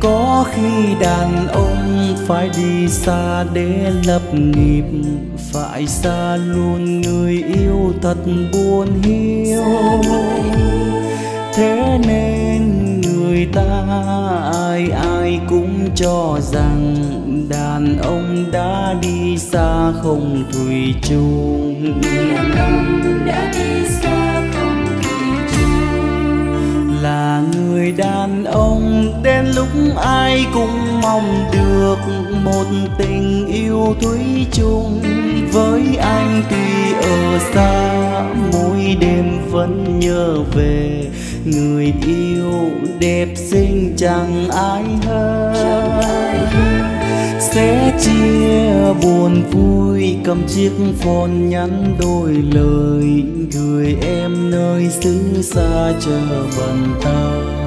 có khi đàn ông phải đi xa để lập nghiệp, phải xa luôn người yêu thật buồn hiu. Thế nên người ta ai ai cũng cho rằng đàn ông đã đi xa không thủy chung. Đàn ông đã đi xa người đàn ông đến lúc ai cũng mong được một tình yêu thủy chung. Với anh tuy ở xa, mỗi đêm vẫn nhớ về người yêu đẹp xinh chẳng ai hơn. Sẽ chia buồn vui, cầm chiếc phone nhắn đôi lời, gửi em nơi xứ xa chờ bận tâm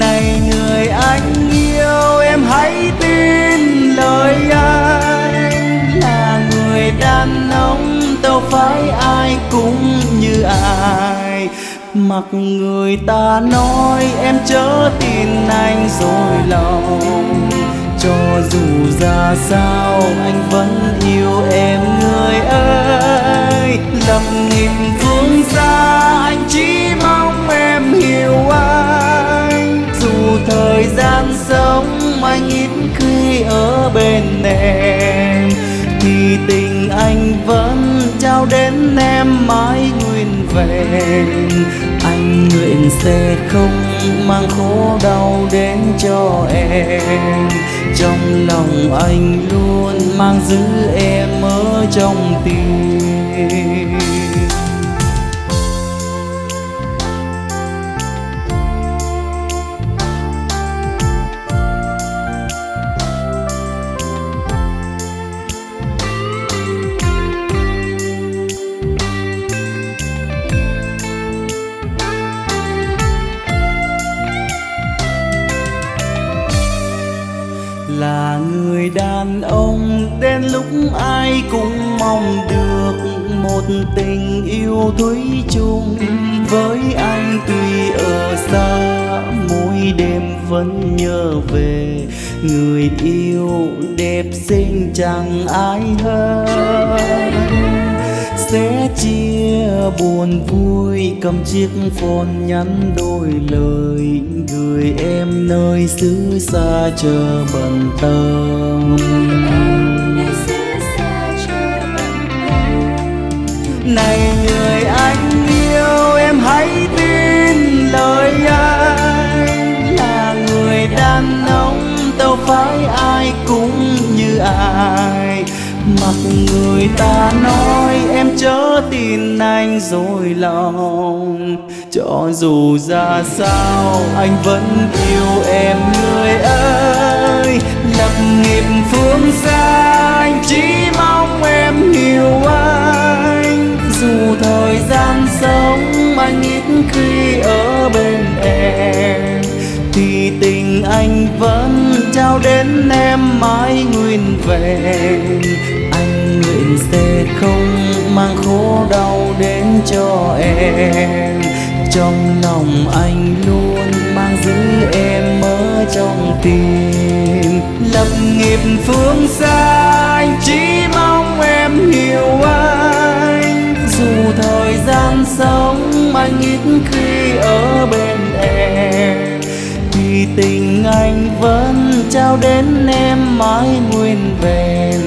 này người anh yêu, em hãy tin lời anh. Là người đàn ông, đâu phải ai cũng như ai. Mặc người ta nói, em chớ tin anh rồi lòng. Cho dù ra sao, anh vẫn yêu em, người ơi lập phương xa, anh chỉ mong em hiểu anh. Dù thời gian sống, anh ít khi ở bên em. Thì tình anh vẫn trao đến em mãi nguyên vẹn. Anh nguyện sẽ không mang khổ đau đến cho em. Trong lòng anh luôn mang giữ em ở trong tim. Yêu thủy chung với anh tuy ở xa mỗi đêm vẫn nhớ về người yêu đẹp xinh chẳng ai hơn. Sẽ chia buồn vui cầm chiếc phone nhắn đôi lời gửi em nơi xứ xa chờ bận tâm em nơi xứ xa chờ bận tâm này lời anh là người đàn ông đâu phải ai cũng như ai. Mặc người ta nói, em chớ tin anh rồi lòng. Cho dù ra sao, anh vẫn yêu em, người ơi. Lập nghiệp phương xa, anh chỉ mong em hiểu anh dù thời gian sống, anh ít khi ở bên em. Thì tình anh vẫn trao đến em mãi nguyên vẹn. Anh nguyện sẽ không mang khổ đau đến cho em. Trong lòng anh luôn mang giữ em ở trong tim. Lập nghiệp phương xa, anh chỉ mong em hiểu anh thời gian sống anh ít khi ở bên em. Thì tình anh vẫn trao đến em mãi nguyên vẹn.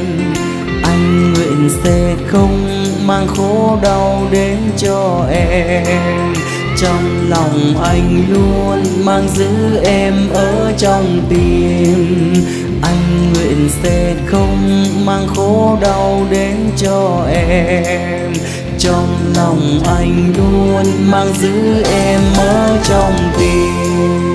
Anh nguyện sẽ không mang khổ đau đến cho em. Trong lòng anh luôn mang giữ em ở trong tim. Anh nguyện sẽ không mang khổ đau đến cho em trong lòng anh luôn mang giữ em ở trong tim.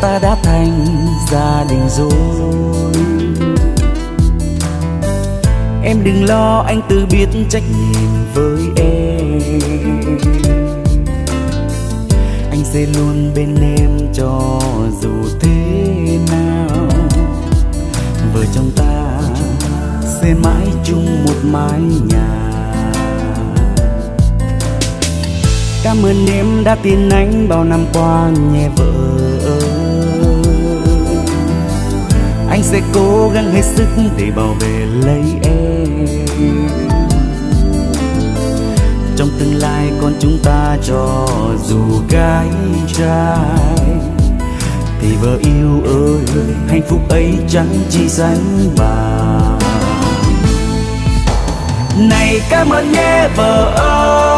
Ta đã thành gia đình rồi. Em đừng lo, anh tự biết trách nhiệm với em. Anh sẽ luôn bên em cho dù thế nào. Vợ chồng ta sẽ mãi chung một mái nhà. Cảm ơn em đã tin anh bao năm qua, nhé vợ ơi anh sẽ cố gắng hết sức để bảo vệ lấy em. Trong tương lai con chúng ta cho dù gái trai, thì vợ yêu ơi, hạnh phúc ấy chẳng chỉ dành bà. Này cảm ơn nhé vợ ơi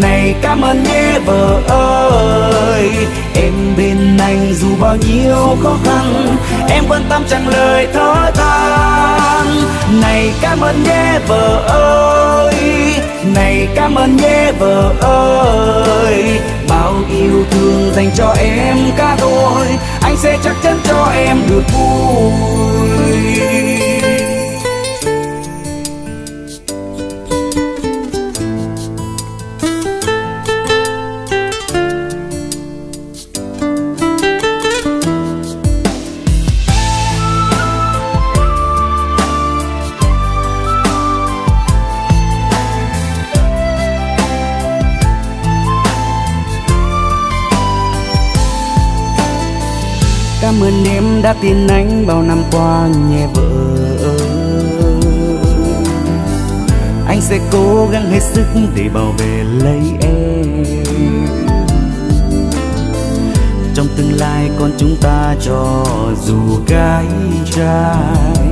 này cảm ơn nhé vợ ơi. Em bên anh dù bao nhiêu khó khăn em quan tâm chẳng lời thở than. Này cảm ơn nhé vợ ơi này cảm ơn nhé vợ ơi. Bao yêu thương dành cho em cả đôi, anh sẽ chắc chắn cho em được vui. Đã tin anh bao năm qua nhé vợ anh sẽ cố gắng hết sức để bảo vệ lấy em. Trong tương lai, con chúng ta cho dù gái trai,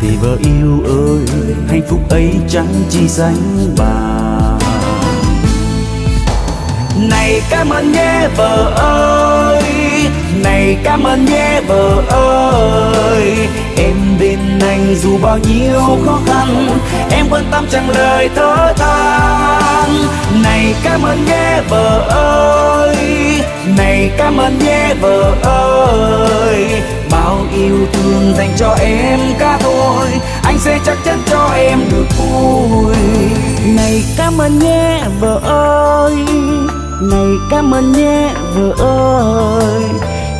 thì vợ yêu ơi, hạnh phúc ấy chẳng chỉ dành bà. Này, cảm ơn nhé, vợ ơi này, cảm ơn nhé, vợ ơi. Em bên anh dù bao nhiêu khó khăn, em quan tâm chẳng lời thở than. Này, cảm ơn nhé, vợ ơi. Này, cảm ơn nhé, vợ ơi. Bao yêu thương dành cho em cả thôi, anh sẽ chắc chắn cho em được vui. Này, cảm ơn nhé, vợ ơi. Này, cảm ơn nhé, vợ ơi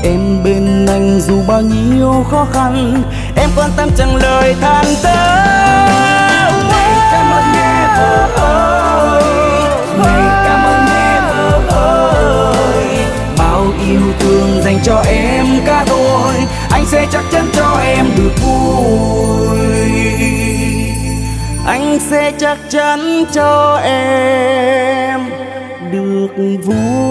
em bên anh dù bao nhiêu khó khăn, em quan tâm chẳng lời than thở. cảm ơn nhé ơi này cảm ơn nhé ơi. Bao yêu thương dành cho em cả thôi anh sẽ chắc chắn cho em được vui. Anh sẽ chắc chắn cho em được vui.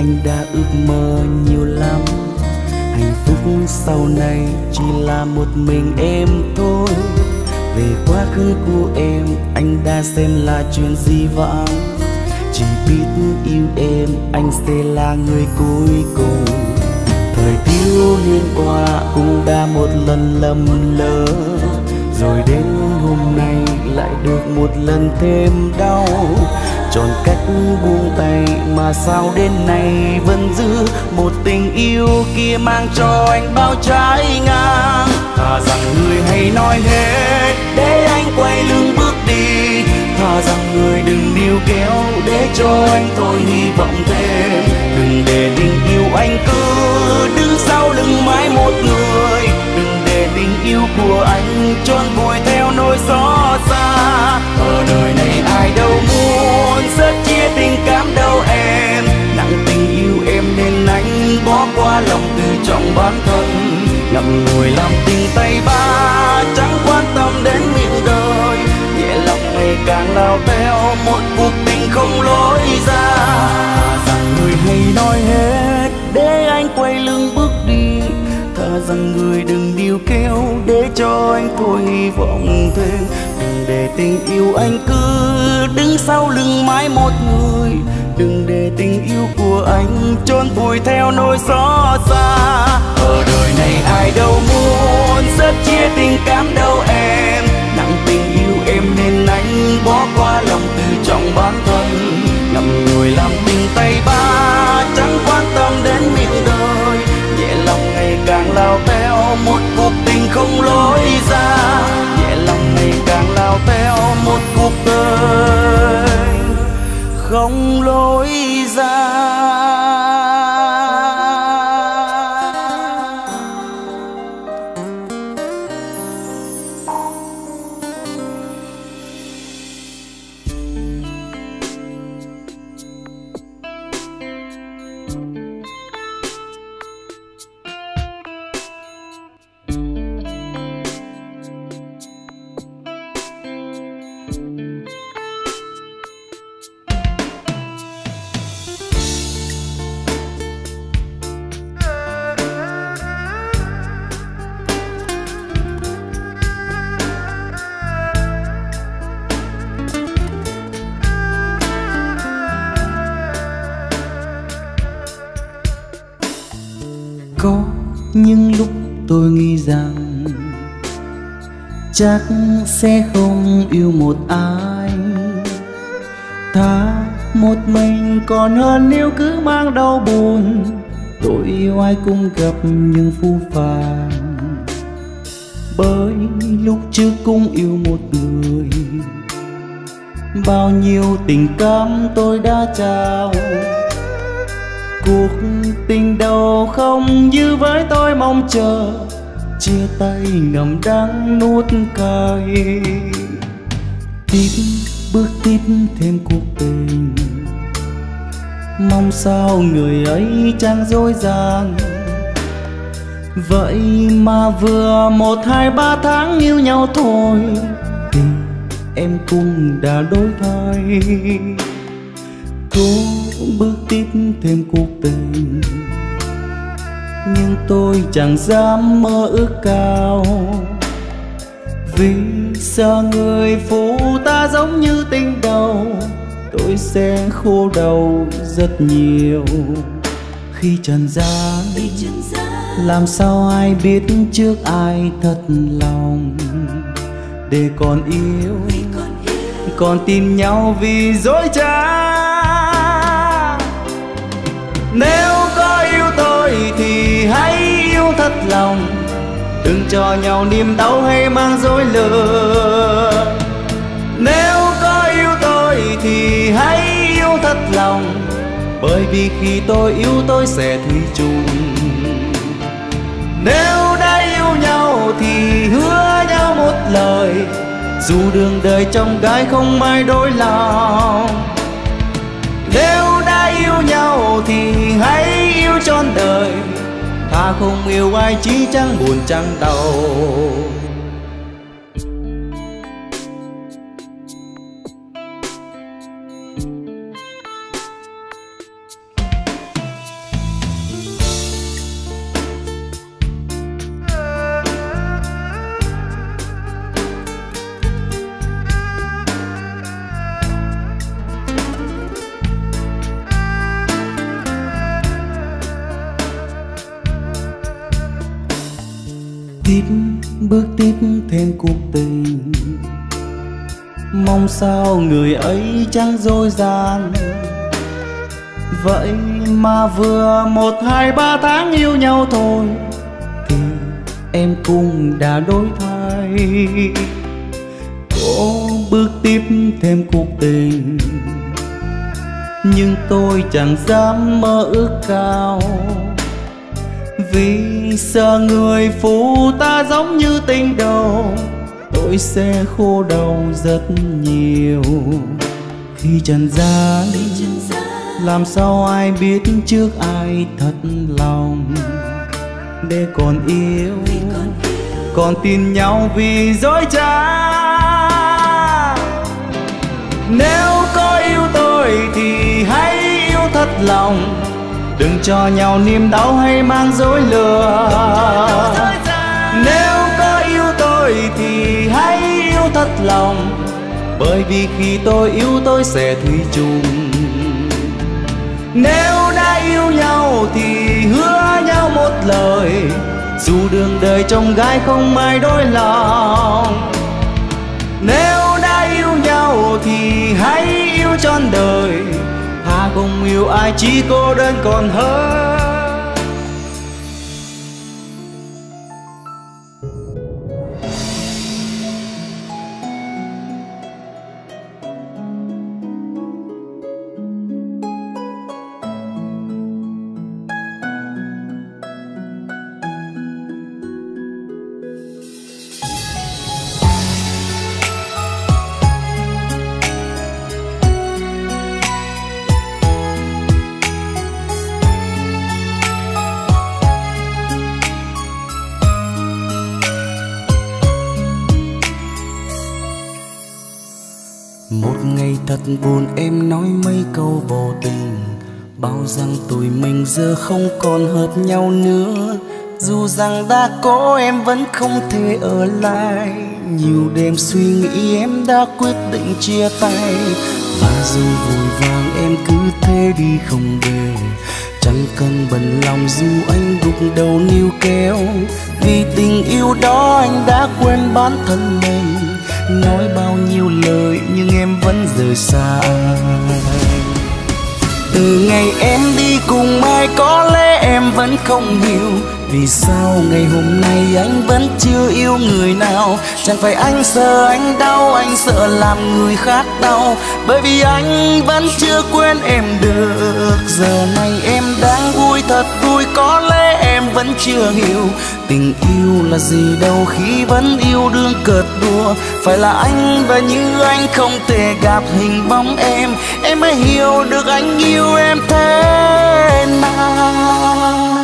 Anh đã ước mơ nhiều lắm, hạnh phúc sau này chỉ là một mình em thôi. Về quá khứ của em anh đã xem là chuyện gì vãng. Chỉ biết yêu em anh sẽ là người cuối cùng. Thời thiếu niên qua cũng đã một lần lầm lỡ. Rồi đến hôm nay lại được một lần thêm đau chọn cách buông tay mà sao đến nay vẫn giữ một tình yêu kia mang cho anh bao trái ngang. Thà rằng người hãy nói hết để anh quay lưng bước đi. Thà rằng người đừng níu kéo, để cho anh thôi hy vọng thêm. Đừng để tình yêu anh cứ đứng sau lưng mãi một người. Đừng để tình yêu của anh trôn vùi theo nỗi xót xa. Ở đời này ai đâu muốn rất chia tình cảm đâu em. Nặng tình yêu em nên anh bỏ qua lòng từ trọng bản thân. Ngậm ngùi làm tình tay ba, chẳng quan tâm đến miệng đời. Nhẹ lòng ngày càng lao theo một cuộc tình không lối ra. Rằng người hay nói hết, để anh quay lưng bước đi. Thà rằng người đừng điêu kêu để cho anh thôi hy vọng thêm để tình yêu anh cứ đứng sau lưng mãi một người. Đừng để tình yêu của anh chôn vùi theo nỗi xót xa. Ở đời này ai đâu muốn rất chia tình cảm đâu em. Nặng tình yêu em nên anh bỏ qua lòng từ trong bản thân. Ngậm ngồi làm tình tay ba, chẳng quan tâm đến miệng đời. Nhẹ lòng ngày càng lao theo một cuộc tình không lối ra càng tèo theo một cuộc đời không lối ra. Nhưng lúc tôi nghĩ rằng chắc sẽ không yêu một ai. Thà một mình còn hơn nếu cứ mang đau buồn. Tôi yêu ai cũng gặp những phu phàng. Bởi lúc trước cũng yêu một người. Bao nhiêu tình cảm tôi đã trao cuộc tình đầu không như với tôi mong chờ. Chia tay ngầm đắng nuốt cay. Tiếp bước tiếp thêm cuộc tình. Mong sao người ấy chẳng dối dàng. Vậy mà vừa một hai ba tháng yêu nhau thôi tình em cũng đã đổi thay. Cố bước tiếp thêm cuộc tình. Nhưng tôi chẳng dám mơ ước cao. Vì sợ người phụ ta giống như tình đầu tôi sẽ khô đầu rất nhiều. Khi trần gian làm sao ai biết trước ai thật lòng? Để còn yêu còn tin nhau vì dối trá nếu có yêu tôi thì hãy yêu thật lòng. Đừng cho nhau niềm đau hay mang dối lừa. Nếu có yêu tôi thì hãy yêu thật lòng. Bởi vì khi tôi yêu tôi sẽ thủy chung. Nếu đã yêu nhau thì hứa nhau một lời. Dù đường đời trong gái không ai đối lòng. Nếu đã yêu nhau thì hãy yêu trọn đời. Thà không yêu ai chỉ chẳng buồn chẳng đau. Gian. Vậy mà vừa một, hai, ba tháng yêu nhau thôi thì em cũng đã đổi thay. Cố bước tiếp thêm cuộc tình, nhưng tôi chẳng dám mơ ước cao. Vì sợ người phụ ta giống như tình đầu, tôi sẽ khô đầu rất nhiều khi trần gian làm sao ai biết trước ai thật lòng? Để còn yêu còn tin nhau vì dối trá. Nếu có yêu tôi thì hãy yêu thật lòng. Đừng cho nhau niềm đau hay mang dối lừa. Nếu có yêu tôi thì hãy yêu thật lòng bởi vì khi tôi yêu tôi sẽ thủy chung. Nếu đã yêu nhau thì hứa nhau một lời. Dù đường đời trong gái không ai đôi lòng. Nếu đã yêu nhau thì hãy yêu trọn đời. Thà không yêu ai, chỉ cô đơn còn hơn. Buồn em nói mấy câu vô tình. Bao rằng tụi mình giờ không còn hợp nhau nữa. Dù rằng đã có em vẫn không thể ở lại. Nhiều đêm suy nghĩ em đã quyết định chia tay. Và dù vội vàng em cứ thế đi không về. Chẳng cần bận lòng dù anh gục đầu níu kéo. Vì tình yêu đó anh đã quên bản thân mình. Nói nhiêu lời nhưng em vẫn rời xa. Từ ngày em đi cùng ai có lẽ em vẫn không hiểu vì sao ngày hôm nay anh vẫn chưa yêu người nào? Chẳng phải anh sợ anh đau, anh sợ làm người khác đau. Bởi vì anh vẫn chưa quên em được. Giờ này em đang vui thật vui, có lẽ em vẫn chưa hiểu. Tình yêu là gì đâu khi vẫn yêu đương cợt đùa. Phải là anh và như anh không thể gặp hình bóng em. Em mới hiểu được anh yêu em thế nào.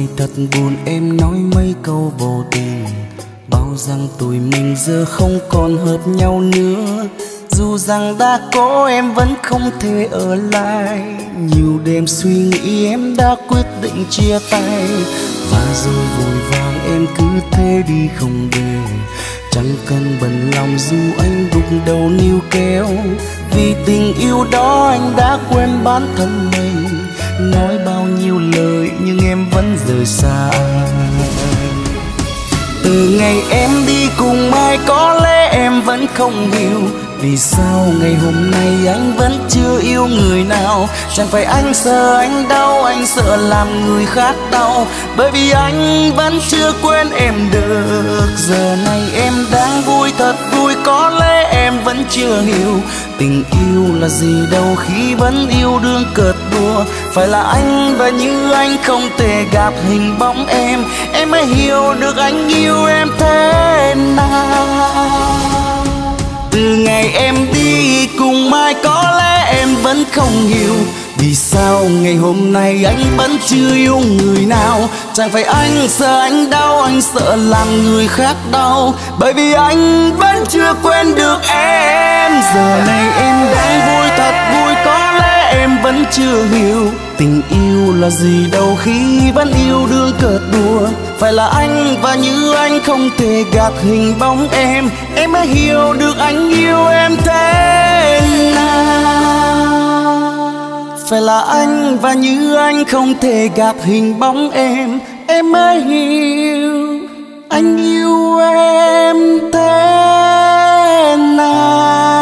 Này ngày thật buồn em nói mấy câu vô tình. Bao rằng tụi mình giờ không còn hợp nhau nữa. Dù rằng đã có em vẫn không thể ở lại. Nhiều đêm suy nghĩ em đã quyết định chia tay. Và rồi vội vàng em cứ thế đi không về. Chẳng cần bận lòng dù anh gục đầu níu kéo. Vì tình yêu đó anh đã quên bản thân mình nói bao nhiêu lời nhưng em vẫn rời xa. Từ ngày em đi cùng ai có lẽ em vẫn không hiểu vì sao ngày hôm nay anh vẫn chưa yêu người nào? Chẳng phải anh sợ anh đau, anh sợ làm người khác đau. Bởi vì anh vẫn chưa quên em được. Giờ này em đang vui thật vui, có lẽ em vẫn chưa hiểu. Tình yêu là gì đâu khi vẫn yêu đương cợt đùa. Phải là anh và như anh không thể gặp hình bóng em. Em mới hiểu được anh yêu em thế nào từ ngày em đi cùng mai có lẽ em vẫn không hiểu. Vì sao ngày hôm nay anh vẫn chưa yêu người nào? Chẳng phải anh sợ anh đau, Anh sợ làm người khác đau. Bởi vì anh vẫn chưa quên được em. Giờ này em đang vui thật vui, Có lẽ em vẫn chưa hiểu. Tình yêu là gì đâu, khi vẫn yêu đương cợt đùa. Phải là anh và như anh không thể gạt hình bóng em. Em mới hiểu được anh yêu em thế nào. Phải là anh và như anh không thể gạt hình bóng em. Em mới hiểu anh yêu em thế nào.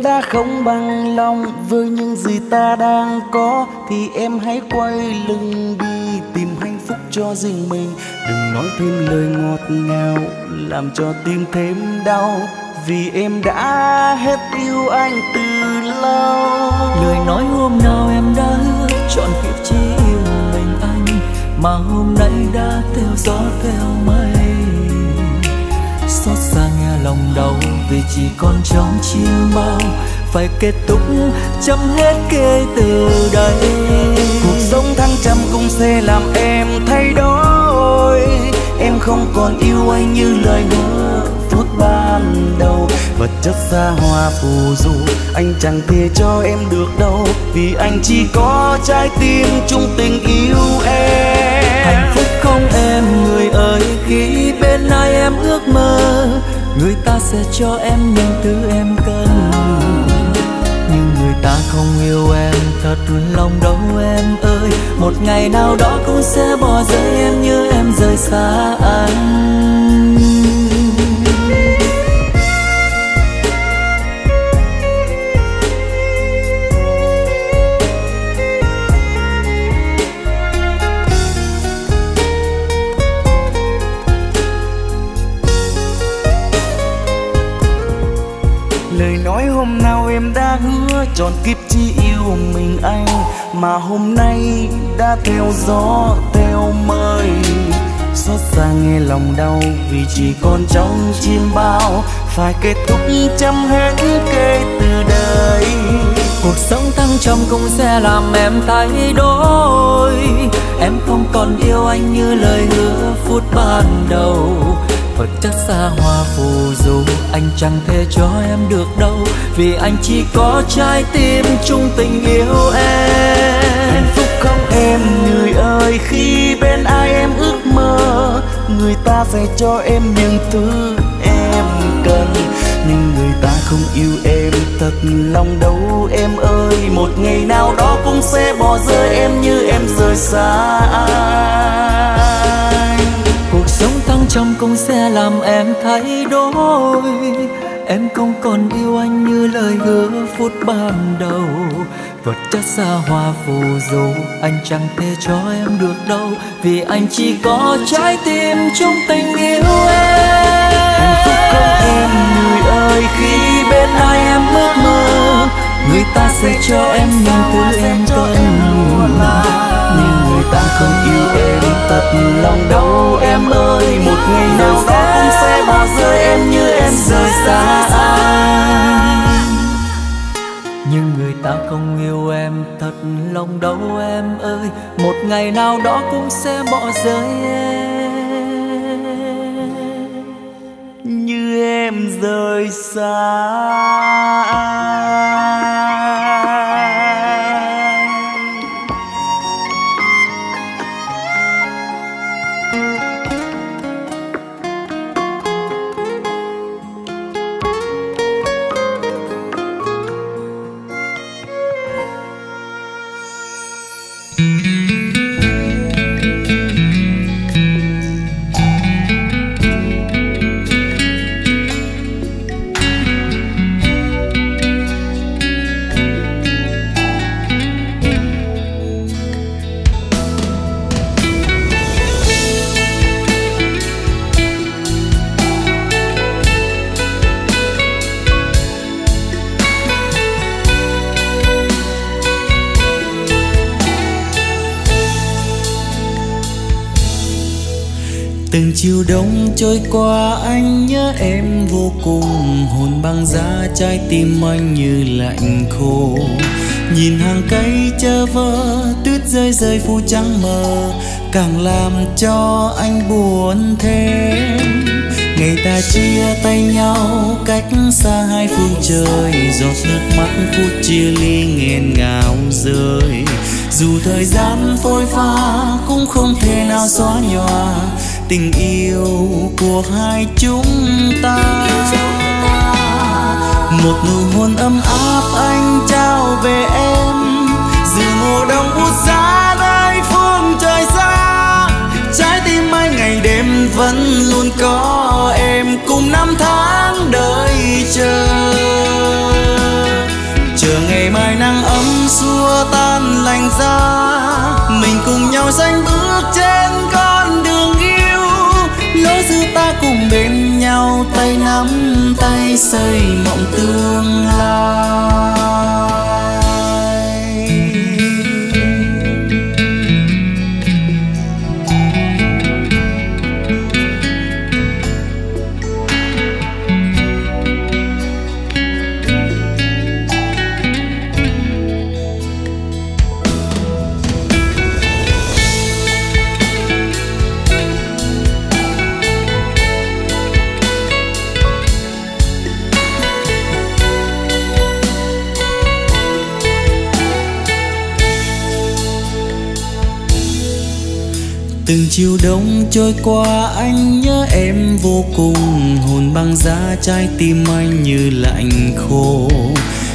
Em đã không bằng lòng. Với những gì ta đang có, Thì em hãy quay lưng đi, tìm hạnh phúc cho riêng mình. Đừng nói thêm lời ngọt ngào, làm cho tim thêm đau. Vì em đã hết yêu anh từ lâu. Lời nói hôm nào em đã hứa, chọn kiếp chỉ yêu mình anh. Mà hôm nay đã theo gió theo mây. Xót xa lòng đau vì chỉ còn trong chim bao. Phải kết thúc, chấm hết kể từ đây. Cuộc sống thăng trầm cũng sẽ làm em thay đổi. Em không còn yêu anh như lời hứa phút ban đầu. Vật chất xa hoa phù du, anh chẳng thể cho em được đâu. Vì anh chỉ có trái tim chung tình yêu em. Hạnh phúc không em, người ơi, khi bên ai em ước mơ người ta sẽ cho em những thứ em cần. Nhưng người ta không yêu em, thật lòng đâu em ơi. Một ngày nào đó cũng sẽ bỏ rơi em như em rời xa anh. Hứa kiếp chỉ yêu mình anh, mà hôm nay đã theo gió, theo mây. Xót xa nghe lòng đau vì chỉ còn trong chim bao, phải kết thúc chấm hết kể từ đây. Cuộc sống thăng trầm cũng sẽ làm em thay đổi. Em không còn yêu anh như lời hứa phút ban đầu. Vật chất xa hoa phù du anh chẳng thể cho em được đâu, vì anh chỉ có trái tim chung tình yêu em. Hạnh phúc không em, người ơi, khi bên ai em ước mơ, người ta sẽ cho em những thứ em cần. Nhưng người ta không yêu em, thật lòng đâu em ơi. Một ngày nào đó cũng sẽ bỏ rơi em như em rời xa anh trong công xe cũng sẽ làm em thay đổi. Em không còn yêu anh như lời hứa phút ban đầu. Vật chất xa hoa phù du, anh chẳng thể cho em được đâu. Vì anh chỉ có trái tim chung tình yêu em. Hạnh phúc không em, người ơi, khi bên ai em ước mơ. Người ta sẽ cho em những thứ em cần. Nhưng người ta không yêu em, thật lòng đau em ơi, một ngày nào đó cũng sẽ bỏ rơi em như em rời xa anh nhưng người ta không yêu em, thật lòng đâu em ơi. Một ngày nào đó cũng sẽ bỏ rơi em như em rời xa anh từng chiều đông trôi qua, anh nhớ em vô cùng. Hồn băng giá trái tim anh như lạnh khô. Nhìn hàng cây chờ vơ, tuyết rơi rơi phủ trắng mờ. Càng làm cho anh buồn thêm. Ngày ta chia tay nhau cách xa hai phương trời. Giọt nước mắt phút chia ly nghẹn ngào rơi. Dù thời gian phôi pha cũng không thể nào xóa nhòa tình yêu của hai chúng ta. Một nụ hôn ấm áp anh trao về em dù mùa đông bút giá nơi phương trời xa. Trái tim anh ngày đêm vẫn luôn có em cùng năm tháng đợi chờ. Chờ ngày mai nắng ấm xua tan lành ra mình cùng nhau xanh xây mộng tương lai. Trôi qua, anh nhớ em vô cùng. Hồn băng giá trái tim anh như lạnh khô.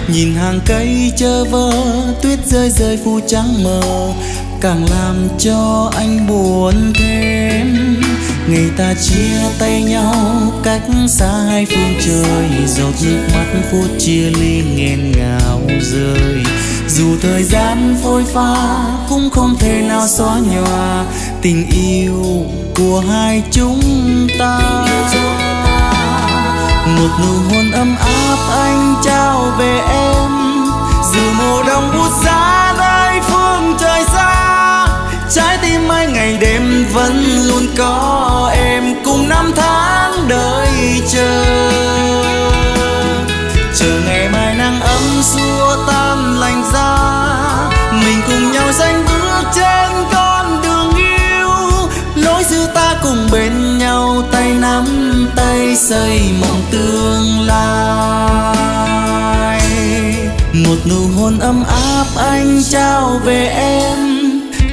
Nhìn hàng cây chờ vơ, tuyết rơi rơi phủ trắng mờ. Càng làm cho anh buồn thêm. Ngày ta chia tay nhau cách xa hai phương trời. Giọt nước mắt phút chia ly nghẹn ngào rơi. Dù thời gian phôi pha cũng không thể nào xóa nhòa. Tình yêu của hai chúng ta. Một nụ hôn ấm áp anh trao về em, dù mùa đông bút giá nơi phương trời xa. Trái tim anh ngày đêm vẫn luôn có em cùng năm tháng đợi chờ. Chờ ngày mai nắng ấm xua tan lạnh ra mình cùng nhau danh bước trên bên nhau, tay nắm tay xây mộng tương lai. Một nụ hôn ấm áp anh trao về em.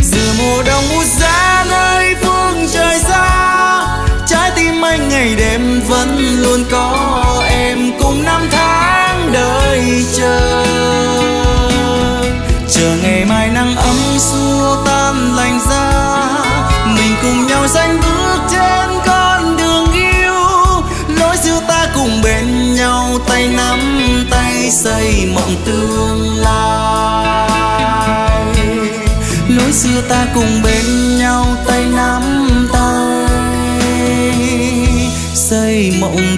Giữa mùa đông u giá nơi phương trời xa, trái tim anh ngày đêm vẫn luôn có em cùng năm tháng đợi chờ. Chờ ngày mai nắng xây mộng tương lai. Lối xưa ta cùng bên nhau tay nắm tay, xây mộng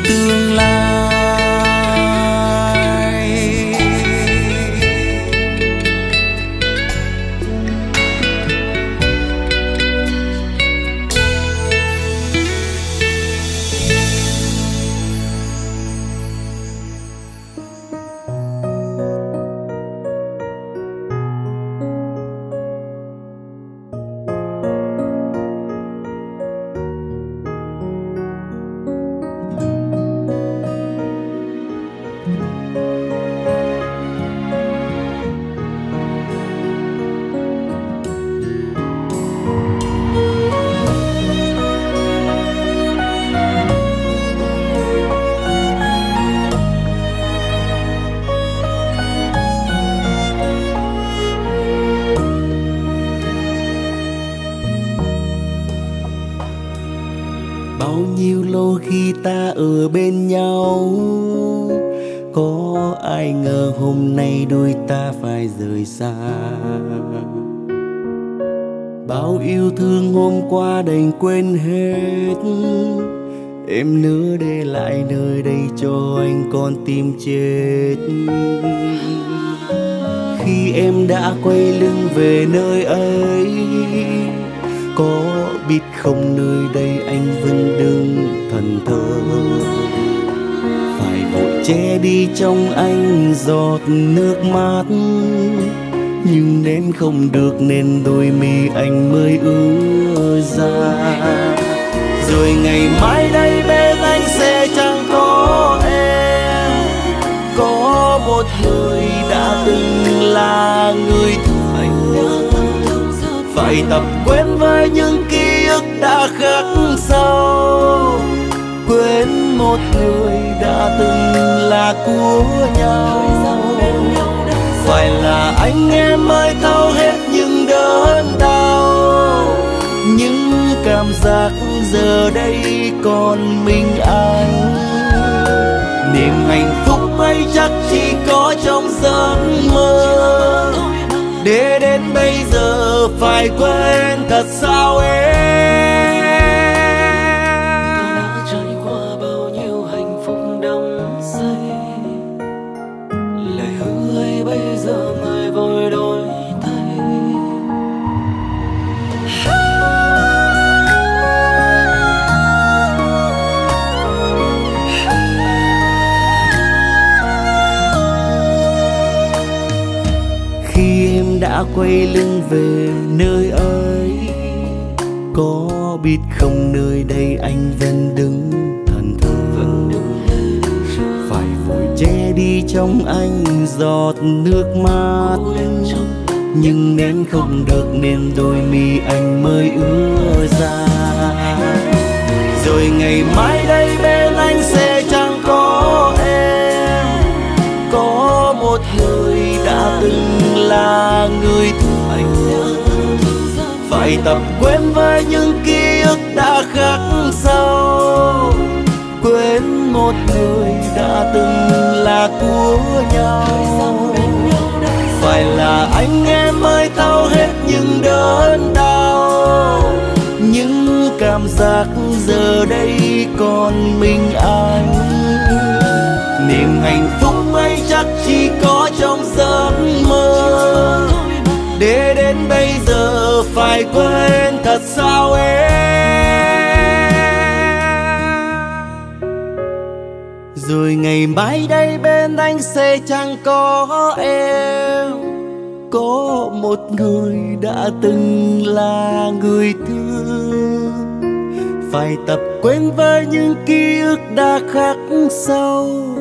không nơi đây anh vẫn đứng thần thơ phải vội che đi trong anh giọt nước mắt nhưng nên không được nên đôi mi anh mới ứa ra. Rồi ngày mai đây bên anh sẽ chẳng có em, có một người đã từng là người thương phải tập quen với những một người đã từng là của nhau. Phải là anh em mới thấu hết những đớn đau. Những cảm giác giờ đây còn mình anh. Niềm hạnh phúc ấy chắc chỉ có trong giấc mơ. Để đến bây giờ phải quên thật sao em quay lưng về nơi ấy. Có biết không nơi đây anh vẫn đứng thần thờ phải vội che đi trong anh giọt nước mắt nhưng nên không được nên đôi mi anh mới ứa ra. Rồi ngày mai đây bên anh sẽ chẳng có em. Có một người từng là người thành. Phải tập quen với những ký ức đã khắc sâu. Quên một người đã từng là của nhau. Phải là anh em mới thao hết những đớn đau. Những cảm giác giờ đây còn mình anh niềm hạnh phúc ấy chắc chỉ có trong giấc mơ. Để đến bây giờ phải quên thật sao em? Rồi ngày mai đây bên anh sẽ chẳng có em. Có một người đã từng là người thương. Phải tập quên với những ký ức đã khắc sâu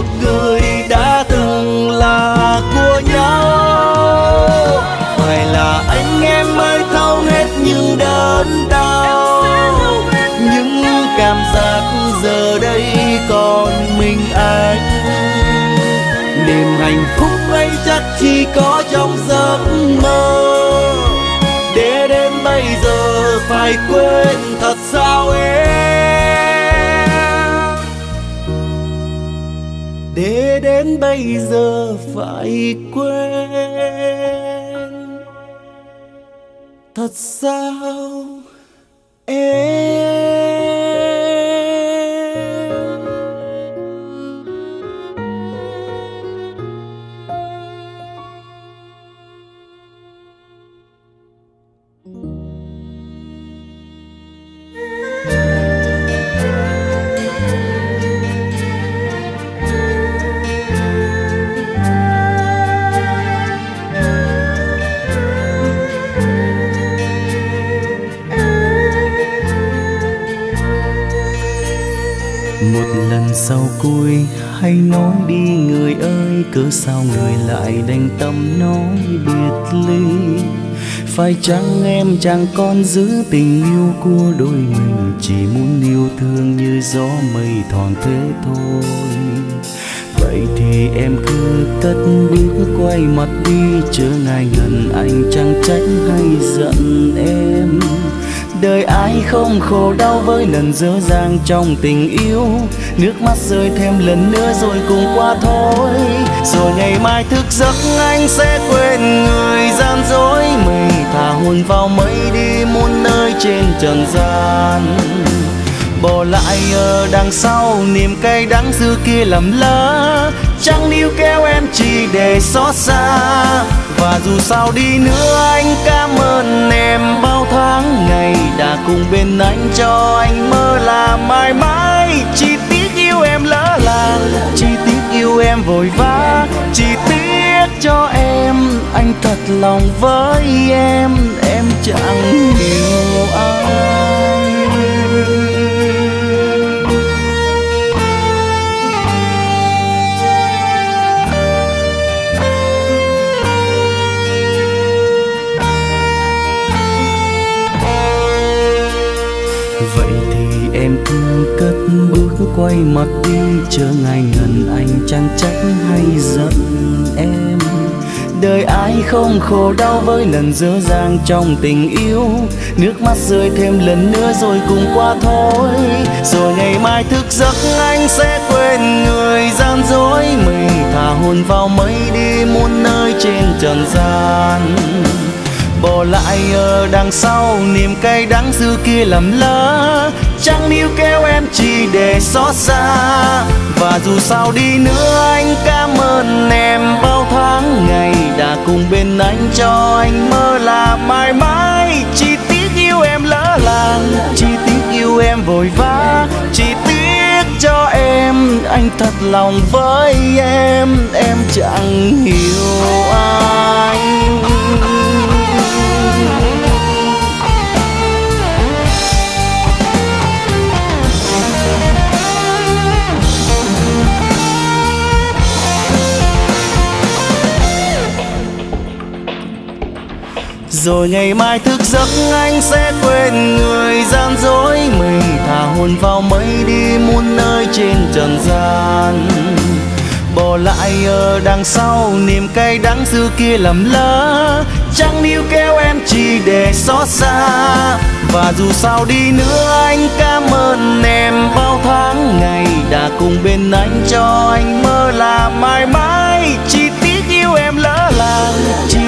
một người đã từng là của nhau. Phải là anh em mới thấu hết những đớn đau. Những cảm giác giờ đây còn mình anh. Niềm hạnh phúc ấy chắc chỉ có trong giấc mơ. Để đến bây giờ phải quên thật bây giờ phải quên. Thật sao hay hãy nói đi, người ơi, cớ sao người lại đành tâm nói biệt ly? Phải chăng em chẳng còn giữ tình yêu của đôi mình, chỉ muốn yêu thương như gió mây thoảng thế thôi? Vậy thì em cứ cất bước quay mặt đi, chớ ngại ngần anh chẳng trách hay giận em đời ai không khổ đau với lần dở dàng trong tình yêu. Nước mắt rơi thêm lần nữa rồi cùng qua thôi. Rồi ngày mai thức giấc anh sẽ quên người gian dối. Mình thả hồn vào mây đi muôn nơi trên trần gian. Bỏ lại ở đằng sau niềm cay đắng xưa kia lầm lỡ. Chẳng níu kéo em chỉ để xót xa. Và dù sao đi nữa anh cảm ơn em bao tháng ngày đã cùng bên anh cho anh mơ là mãi mãi. Chỉ tiếc yêu em lỡ làng, chỉ tiếc yêu em vội vã. Chỉ tiếc cho em, anh thật lòng với em em chẳng quay mặt đi, chờ ngày ngần anh chẳng trách hay giận em. Đời ai không khổ đau với lần dở dàng trong tình yêu. Nước mắt rơi thêm lần nữa rồi cùng qua thôi. Rồi ngày mai thức giấc anh sẽ quên người gian dối. Mình thả hồn vào mây đi muôn nơi trên trần gian. Bỏ lại ở đằng sau, niềm cay đắng xưa kia làm lỡ chẳng níu kéo em chỉ để xót xa. Và dù sao đi nữa, anh cảm ơn em. Bao tháng ngày đã cùng bên anh cho anh mơ là mãi mãi. Chỉ tiếc yêu em lỡ làng, chỉ tiếc yêu em vội vã. Chỉ tiếc cho em, anh thật lòng với em. Em chẳng hiểu anh rồi ngày mai thức giấc anh sẽ quên người gian dối mình. Thả hồn vào mây đi muôn nơi trên trần gian. Bỏ lại ở đằng sau niềm cay đắng xưa kia lầm lỡ. Chẳng níu kéo em chỉ để xót xa. Và dù sao đi nữa anh cảm ơn em bao tháng. Ngày đã cùng bên anh cho anh mơ là mãi mãi. Chỉ tiếc yêu em lỡ làng. Chỉ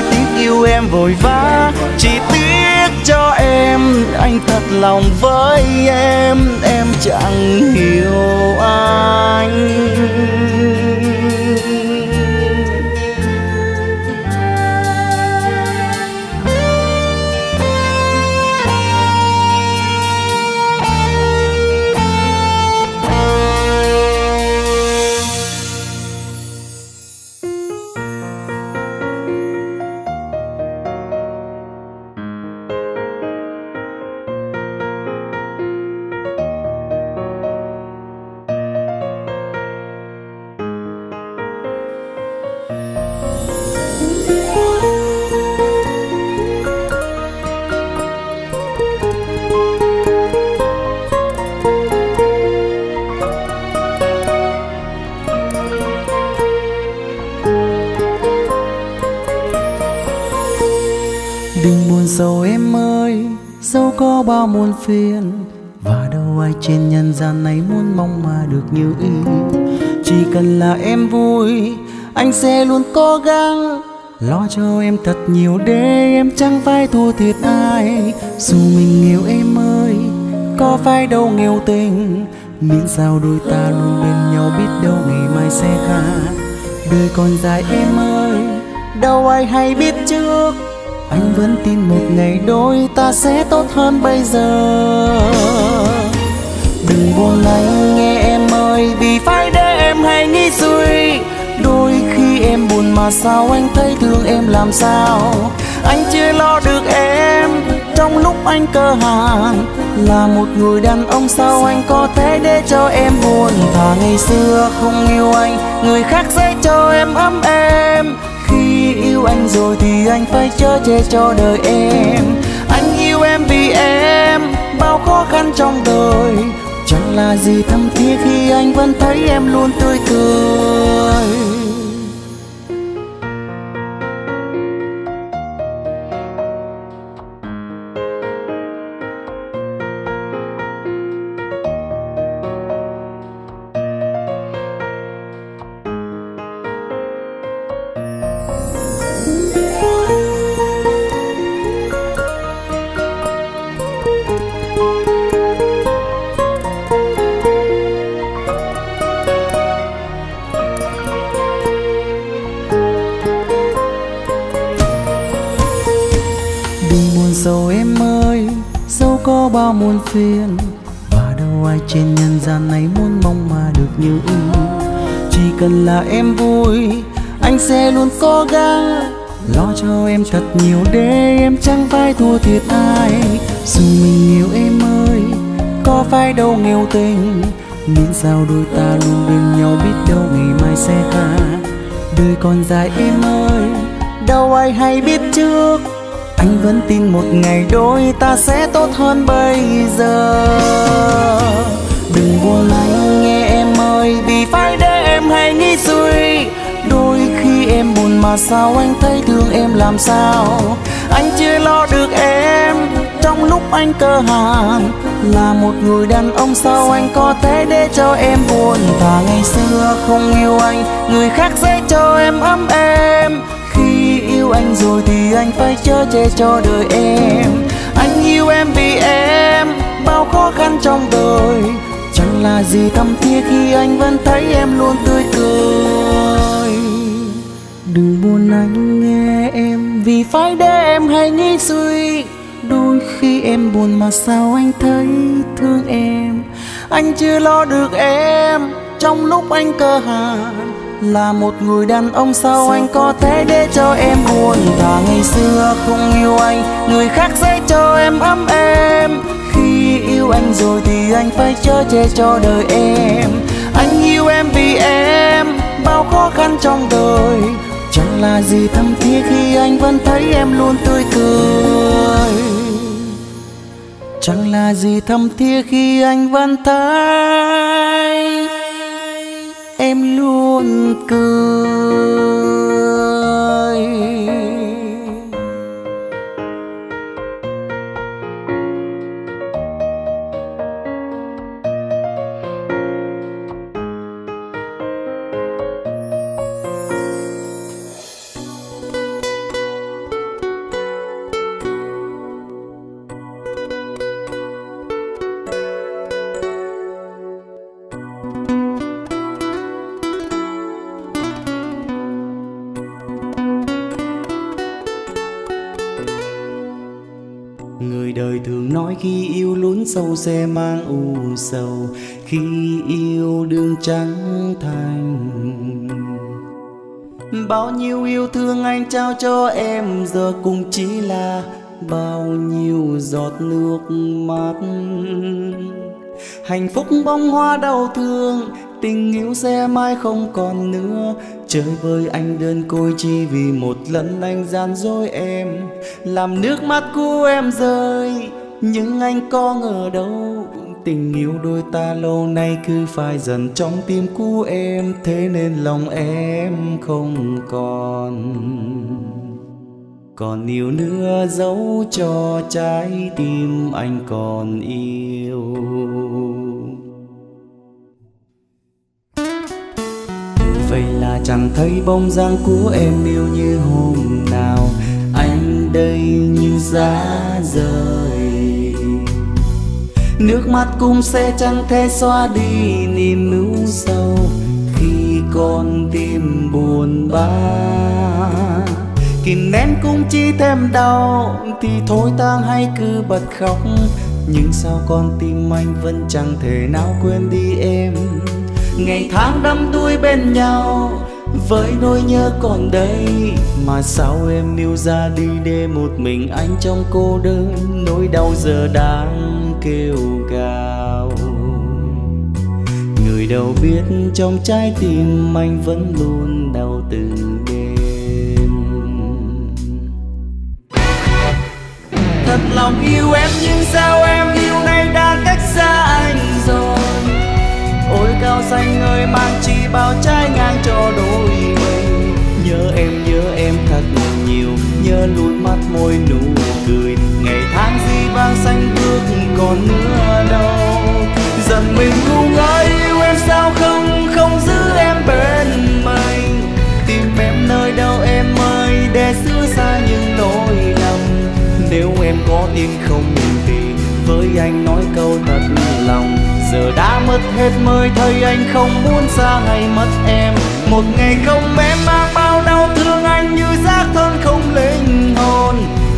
yêu em vội vã. Chỉ tiếc cho em, anh thật lòng với em. Em chẳng hiểu anh. Phiền và đâu ai trên nhân gian này muốn mong mà được như ý? Chỉ cần là em vui, anh sẽ luôn cố gắng. Lo cho em thật nhiều để em chẳng phải thua thiệt ai. Dù mình nghèo em ơi, có phải đâu nghèo tình? Miễn sao đôi ta luôn bên nhau biết đâu ngày mai sẽ khác. Đời còn dài em ơi, đâu ai hay biết trước anh vẫn tin một ngày đôi ta sẽ tốt hơn bây giờ. Đừng buồn anh nghe em ơi, vì phải để em hay nghĩ suy đôi khi em buồn mà sao anh thấy thương em làm sao? Anh chưa lo được em, trong lúc anh cơ hàng. Là một người đàn ông sao anh có thể để cho em buồn? Thà ngày xưa không yêu anh, người khác sẽ cho em ấm em yêu anh rồi thì anh phải chở che cho đời em. Anh yêu em vì em, bao khó khăn trong đời. Chẳng là gì thâm thiết khi anh vẫn thấy em luôn tươi cười. Có muôn phiền. Và đâu ai trên nhân gian này muốn mong mà được như chỉ cần là em vui, anh sẽ luôn cố gắng. Lo cho em thật nhiều để em chẳng phải thua thiệt ai. Dù mình yêu em ơi, có phải đâu nghèo tình. Nên sao đôi ta luôn bên nhau biết đâu ngày mai sẽ khác đời còn dài em ơi, đâu ai hay biết trước anh vẫn tin một ngày đôi ta sẽ tốt hơn bây giờ. Đừng buồn anh nghe em ơi, vì phải để em hay nghĩ suy. Đôi khi em buồn mà sao anh thấy thương em làm sao? Anh chưa lo được em trong lúc anh cơ hàn. Là một người đàn ông sao anh có thể để cho em buồn? Và ngày xưa không yêu anh, người khác sẽ cho em ấm em yêu anh rồi thì anh phải chở che cho đời em. Anh yêu em vì em, bao khó khăn trong đời. Chẳng là gì thầm thiết khi anh vẫn thấy em luôn tươi cười. Đừng buồn anh nghe em, vì phải để em hay nghĩ suy. Đôi khi em buồn mà sao anh thấy thương em? Anh chưa lo được em, trong lúc anh cơ hàn là một người đàn ông sao anh có thể để cho em buồn? Và ngày xưa không yêu anh, người khác sẽ cho em ấm em khi yêu anh rồi thì anh phải chở che cho đời em. Anh yêu em vì em, bao khó khăn trong đời. Chẳng là gì thâm thiết khi anh vẫn thấy em luôn tươi cười. Chẳng là gì thâm thiết khi anh vẫn thấy em luôn cười. Sâu sẽ mang u sầu, khi yêu đương trắng thành. Bao nhiêu yêu thương anh trao cho em, giờ cũng chỉ là bao nhiêu giọt nước mắt. Hạnh phúc bông hoa đau thương, tình yêu sẽ mãi không còn nữa. Chơi với anh đơn côi chỉ vì một lần anh gian dối em, làm nước mắt của em rơi nhưng anh có ngờ đâu, tình yêu đôi ta lâu nay cứ phai dần. Trong tim của em, thế nên lòng em không còn. Còn yêu nữa giấu cho trái tim anh còn yêu. Vậy là chẳng thấy bóng dáng của em yêu như hôm nào. Anh đây như giá rời nước mắt cũng sẽ chẳng thể xóa đi niềm nỗi sâu khi con tim buồn bã. Kìm nén cũng chỉ thêm đau, thì thôi ta hãy cứ bật khóc. Nhưng sao con tim anh vẫn chẳng thể nào quên đi em? Ngày tháng đắm đuối bên nhau với nỗi nhớ còn đây mà sao em yêu ra đi để một mình anh trong cô đơn? Nỗi đau giờ đang kêu gào. Người đâu biết trong trái tim anh vẫn luôn đau từng đêm. Thật lòng yêu em nhưng sao em yêu nay đã cách xa anh rồi? Ôi cao xanh ơi mang chi bao trái ngang cho đôi mình. Nhớ em nhớ em thật nhiều, nhớ luôn mắt môi nụ cười. Ngày tháng gì vang xanh bước còn nữa đâu. Giận mình ngu ngơ yêu em sao không không giữ em bên mình. Tìm em nơi đâu em ơi, để xưa xa những nỗi lòng nếu em có tin không thì với anh nói câu thật lòng mất hết mới thấy anh không muốn xa ngày mất em. Một ngày không em mang bao đau thương anh như xác thân không linh hồn.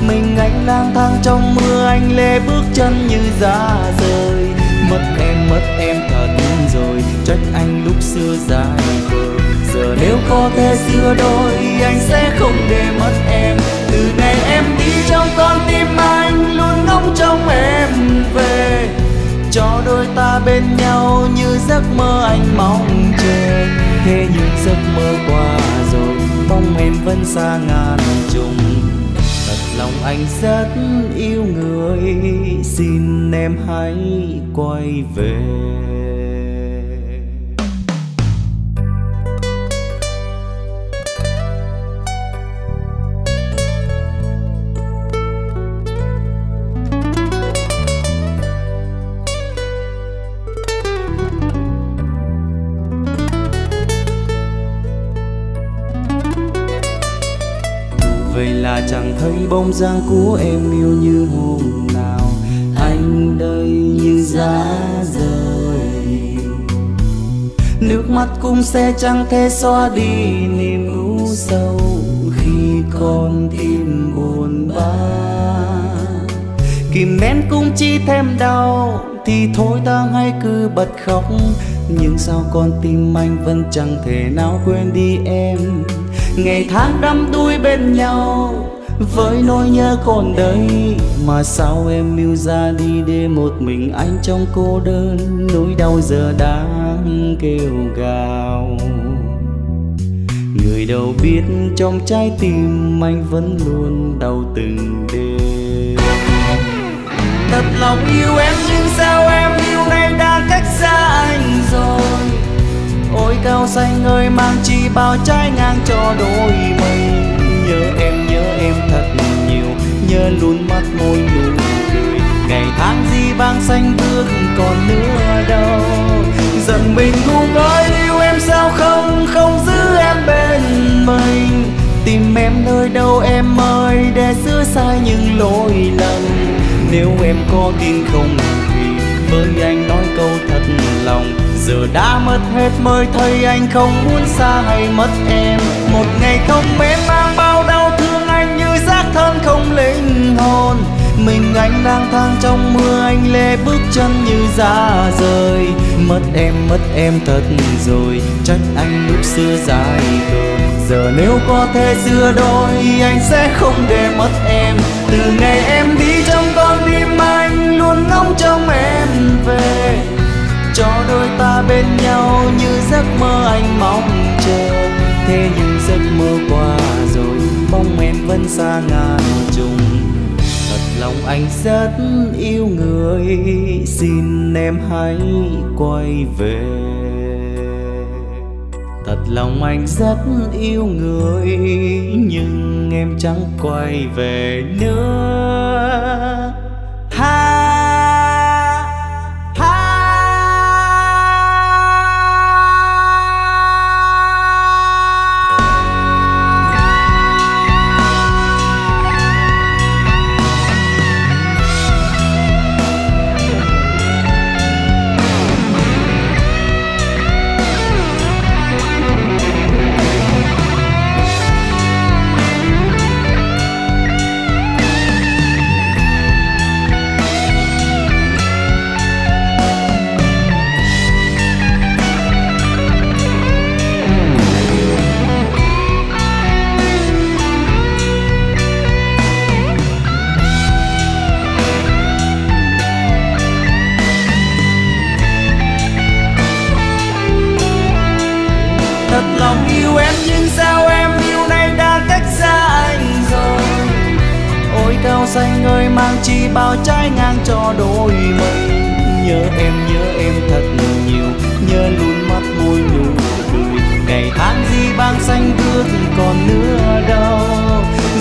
Mình anh lang thang trong mưa, anh lê bước chân như giá rời. Mất em mất em thật rồi, trách anh lúc xưa dài vời giờ nếu có thể sửa đổi, anh sẽ không để mất em. Từ ngày em đi trong con tim anh luôn ngóng trong em về cho đôi ta bên nhau như giấc mơ anh mong chờ thế nhưng giấc mơ qua rồi mong em vẫn xa ngàn trùng. Thật lòng anh rất yêu người, xin em hãy quay về. Thấy bóng dáng của em yêu như hôm nào. Anh đây như giá rời. Nước mắt cũng sẽ chẳng thể xóa đi niềm u sâu khi con tim buồn bã, kìm nén cũng chỉ thêm đau. Thì thôi ta hãy cứ bật khóc. Nhưng sao con tim anh vẫn chẳng thể nào quên đi em? Ngày tháng đắm đuối bên nhau với nỗi nhớ còn đây mà sao em yêu ra đi để một mình anh trong cô đơn? Nỗi đau giờ đang kêu gào. Người đâu biết trong trái tim anh vẫn luôn đau từng đêm. Thật lòng yêu em nhưng sao em yêu nay đã cách xa anh rồi? Ôi cao xanh ơi, mang chi bao trái ngang cho đôi mình. Nhớ luôn mắt môi nụ cười. Ngày tháng gì vang xanh bước còn nữa đâu. Giận mình ngu ngơ yêu em sao không không giữ em bên mình. Tìm em nơi đâu em ơi để sửa sai những lỗi lầm. Nếu em có tin không thì với anh nói câu thật lòng. Giờ đã mất hết mới thấy anh không muốn xa hay mất em. Một ngày không em mang mình anh lang thang trong mưa, anh lê bước chân như ra rời. Mất em mất em thật rồi trách anh lúc xưa dài cờ giờ nếu có thể xưa đôi anh sẽ không để mất em. Từ ngày em đi trong con tim anh, luôn ngóng trông em về. Cho đôi ta bên nhau như giấc mơ anh mong chờ. Thế nhưng giấc mơ qua rồi, bóng em vẫn xa ngàn trùng lòng anh rất yêu người. Xin em hãy quay về. Thật lòng anh rất yêu người, nhưng em chẳng quay về nữa. Thật lòng yêu em, nhưng sao em yêu nay đã cách xa anh rồi? Ôi, cao xanh ơi, mang chi bao trái ngang cho đôi mình. Nhớ em nhớ em thật nhiều, nhớ luôn mắt môi nụ cười. Ngày tháng gì bang xanh bước còn nữa đâu.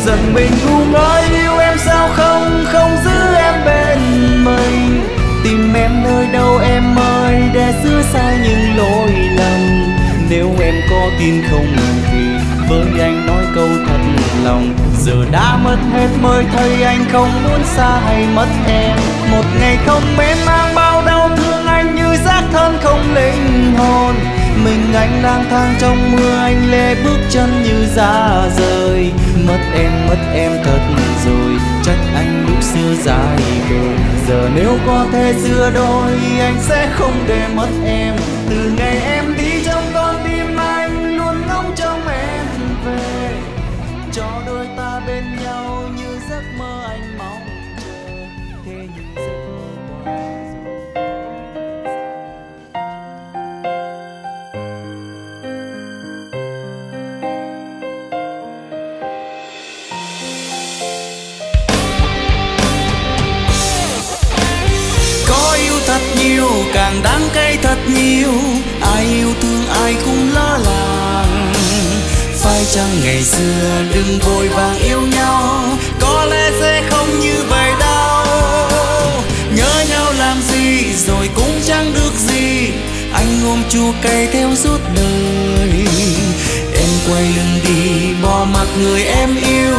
Giận mình ngu ngơ yêu em sao không không giữ em bên mình. Tìm em nơi đâu em ơi, để sửa sai những lỗi lầm nếu em có tin không thì với anh nói câu thật lòng. Giờ đã mất hết mới thấy anh không muốn xa hay mất em. Một ngày không em mang bao đau thương anh như xác thân không linh hồn. Mình anh lang thang trong mưa anh lê bước chân như ra rời. Mất em mất em thật rồi trách anh lúc xưa dài rồi. Giờ nếu có thể xưa đôi anh sẽ không để mất em. Từ ngày em đi càng đáng cay thật nhiều, ai yêu thương ai cũng lo làng. Phải chăng ngày xưa đừng vội vàng yêu nhau, có lẽ sẽ không như vậy đâu. Nhớ nhau làm gì rồi cũng chẳng được gì, anh ôm chua cay theo suốt đời. Em quay lưng đi, bỏ mặc người em yêu,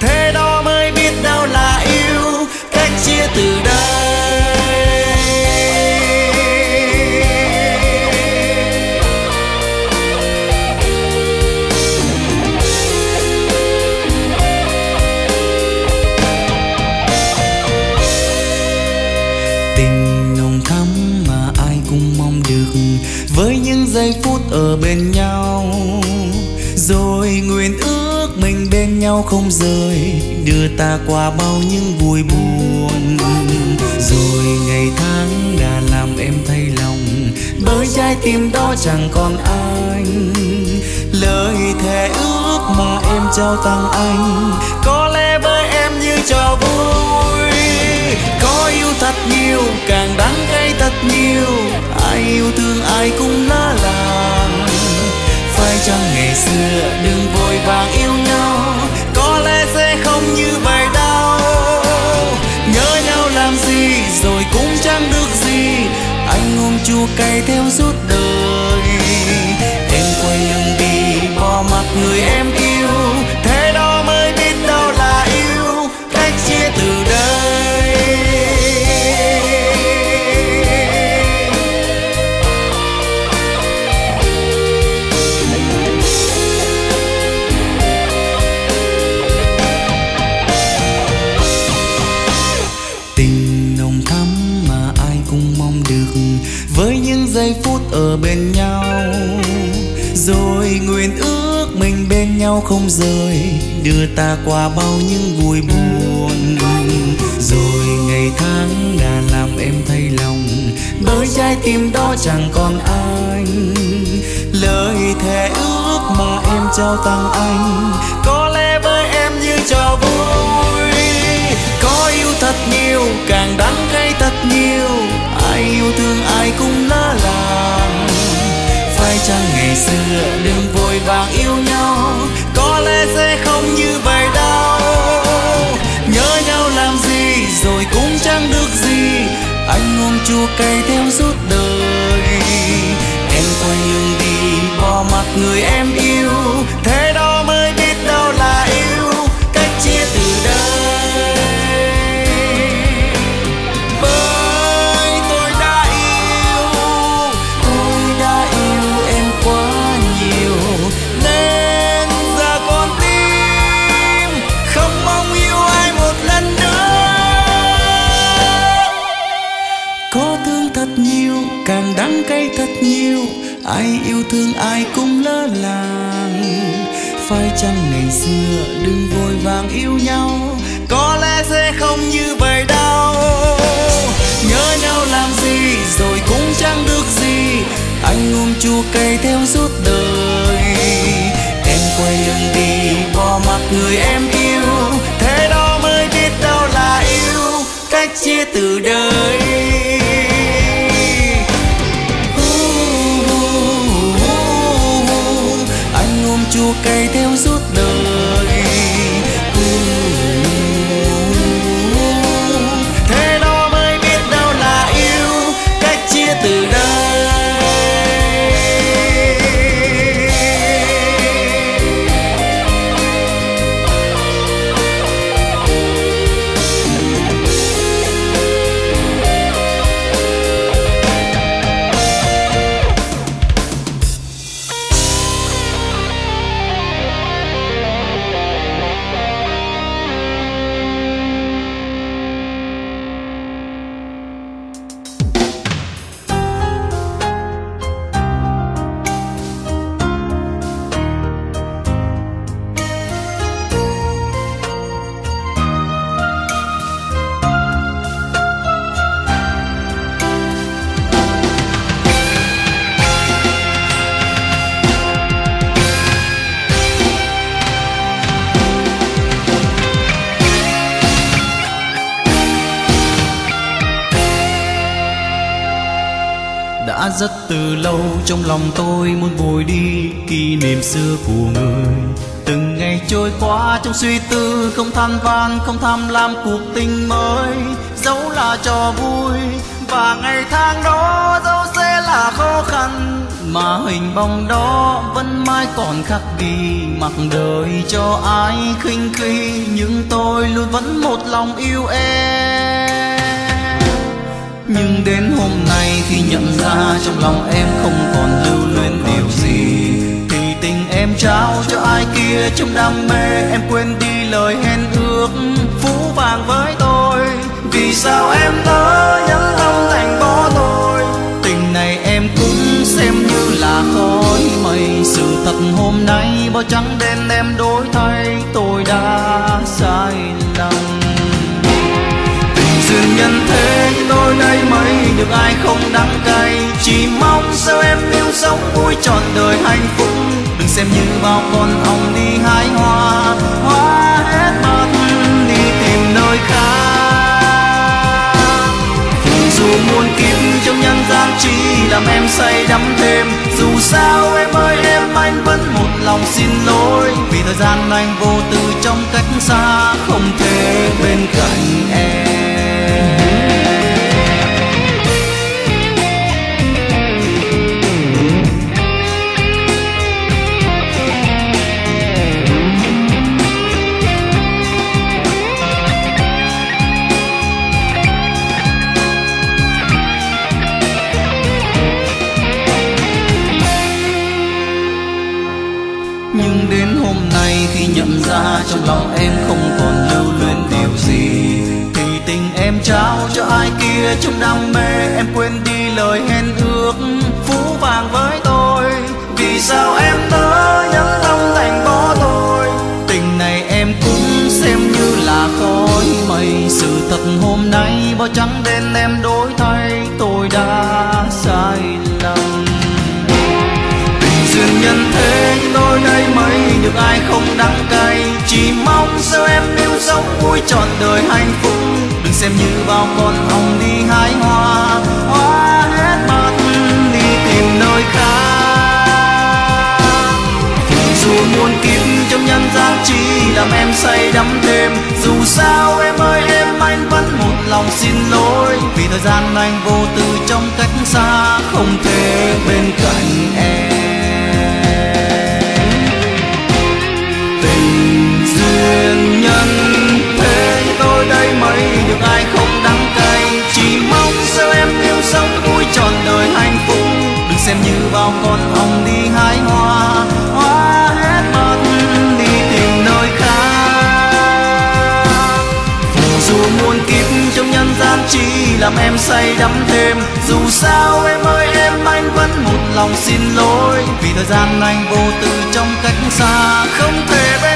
thế đó mới biết đâu là yêu. Cách chia từ nhau không rời? Đưa ta qua bao những vui buồn? Rồi ngày tháng đã làm em thay lòng bởi trái tim đó chẳng còn anh. Lời thề ước mà em trao tặng anh, có lẽ với em như trò vui. Có yêu thật nhiều, càng đắng cay thật nhiều, ai yêu thương ai cũng lỡ làng phải chăng ngày xưa đừng vội vàng yêu nhau? Chua cay theo suốt đời. Em quay lưng đi bỏ mặt người em yêu. Nhau không rời? Đưa ta qua bao những vui buồn. Rồi ngày tháng đã làm em thay lòng. Bởi trái tim đó chẳng còn anh. Lời thề ước mà em trao tặng anh. Có lẽ với em như trò vui. Có yêu thật nhiều, càng đắng cay thật nhiều. Ai yêu thương ai cũng lỡ làng. Phải chăng ngày xưa đừng vội vàng yêu nhau? Có lẽ sẽ không như vậy đâu. Nhớ nhau làm gì rồi cũng chẳng được gì. Anh uống chua cay theo suốt đời. Em quay lưng đi, bỏ mặt người em yêu. Cây cay thật nhiều. Ai yêu thương, ai cũng lỡ làng. Phải chăng ngày xưa đừng vội vàng yêu nhau? Có lẽ sẽ không như vậy đâu. Nhớ nhau làm gì rồi cũng chẳng được gì. Anh ôm chua cay theo suốt đời. Em quay lưng đi, bỏ mặt người em yêu. Thế đó mới biết đâu là yêu. Cách chia từ đời. Cây theo rút đầu. Rất từ lâu. Trong lòng tôi muốn vùi đi kỷ niệm xưa của người. Từng ngày trôi qua trong suy tư, không than van không tham lam cuộc tình mới. Dẫu là trò vui, và ngày tháng đó dẫu sẽ là khó khăn, mà hình bóng đó vẫn mãi còn khắc ghi mặc đời cho ai khinh khi. Nhưng tôi luôn vẫn một lòng yêu em nhưng đến hôm nay khi nhận ra trong lòng em không còn lưu luyến điều gì. Thì tình em trao cho ai kia trong đam mê, em quên đi lời hẹn ước phú vàng với tôi. Vì sao em nỡ nhẫn tâm thành bỏ tôi? Tình này em cũng xem như là khói mây. Sự thật hôm nay bao trắng đen em đổi thay, tôi đã sai lầm bên tôi đây mấy được ai không đắng cay. Chỉ mong sao em yêu sống vui trọn đời hạnh phúc. Đừng xem như bao con ong đi hái hoa. Hoa hết mất đi tìm nơi khác. Dù muôn kiếp trong nhân gian chỉ làm em say đắm thêm. Dù sao em ơi, em anh vẫn một lòng xin lỗi. Vì thời gian anh vô tư trong cách xa không thể bên cạnh em. Trong lòng em không còn lưu luyến điều gì. Thì tình em trao cho ai kia trong đam mê, em quên đi lời hẹn ước phú vàng với tôi. Vì sao vui trọn đời hạnh phúc. Đừng xem như bao con ong đi hái hoa. Hoa hết mất đi tìm nơi khác. Dù muôn kiếp, trong nhân gian chỉ làm em say đắm thêm dù sao em ơi, em anh vẫn một lòng xin lỗi. Vì thời gian anh vô tư trong cách xa, không thể bên cạnh em. Tình được ai không đắng cay. Chỉ mong sao em yêu sống vui trọn đời hạnh phúc. Đừng xem như bao con ong đi hái hoa. Hoa hết mất đi tìm nơi khác. Dù muôn kiếp trong nhân gian chỉ làm em say đắm thêm dù sao em ơi, em anh vẫn một lòng xin lỗi. Vì thời gian anh vô tư trong cách xa, không thể bên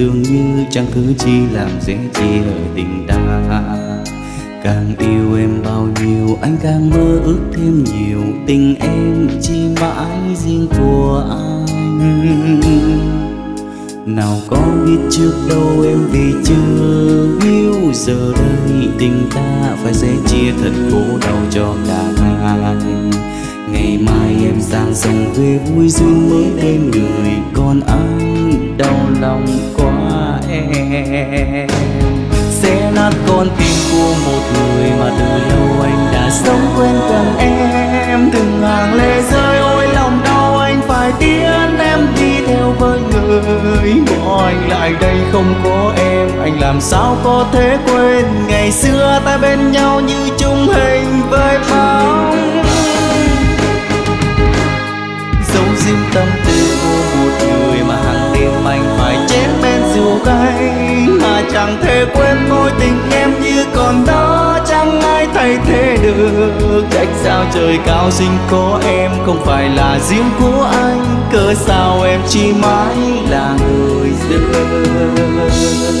dường như chẳng thứ chi làm dễ chia tình ta. Càng yêu em bao nhiêu, anh càng mơ ước thêm nhiều. Tình em chỉ mãi riêng của anh. Nào có biết trước đâu em vì chưa yêu. Giờ đây tình ta phải sẽ chia thật khổ đau cho cả hai. Ngày mai em sang sông về vui, duyên mới bên người. Còn anh đau lòng còn em Sẽ nát con tim của một người mà từ lâu anh đã sống quên cần em. Từng hàng lệ rơi, ôi lòng đau, anh phải tiến em đi theo với người bỏ anh lại đây không có em, anh làm sao có thể quên? Ngày xưa ta bên nhau như chung hình với bóng. Dấu riêng tâm tình chẳng thể quên mối tình em như còn đó, chẳng ai thay thế được. Trách sao trời cao sinh có em, không phải là riêng của anh. Cớ sao em chỉ mãi là người dưng